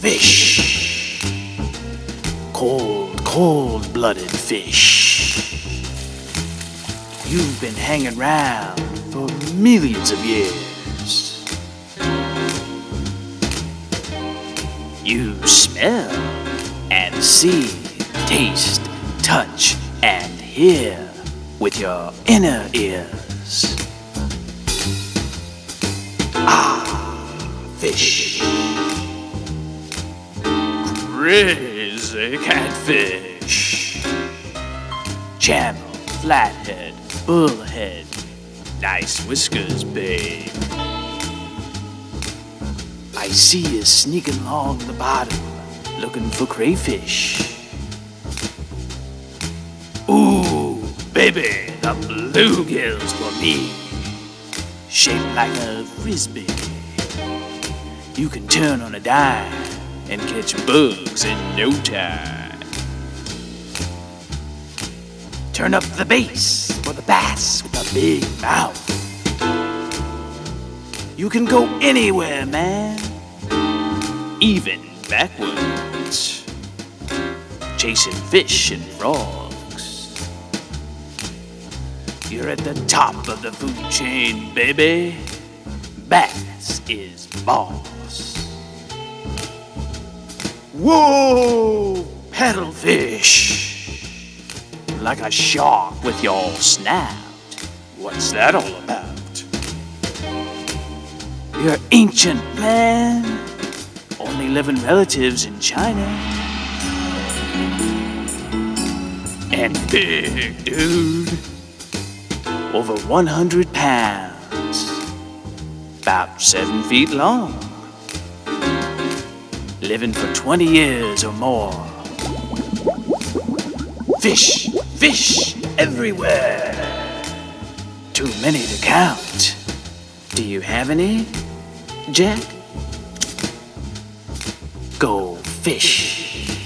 fish. Cold, cold blooded fish. You've been hanging around for millions of years. You smell and see, taste, touch, and hear with your inner ears. Ah, fish. Crazy catfish. Channel, flathead, bullhead. Nice whiskers, babe. I see you sneaking along the bottom, looking for crayfish. Ooh, baby, the bluegills for me. Shaped like a frisbee. You can turn on a dime and catch bugs in no time. Turn up the bass for the bass with a big mouth. You can go anywhere, man. Even backwards. Chasing fish and frogs. You're at the top of the food chain, baby. Bass is boss. Whoa! Paddlefish! Like a shark with your snout. What's that all about? You're ancient, man. Only living relatives in China. And big, dude. Over 100 pounds. About seven feet long. Living for 20 years or more. Fish, fish everywhere. Too many to count. Do you have any, Jack? Go fish.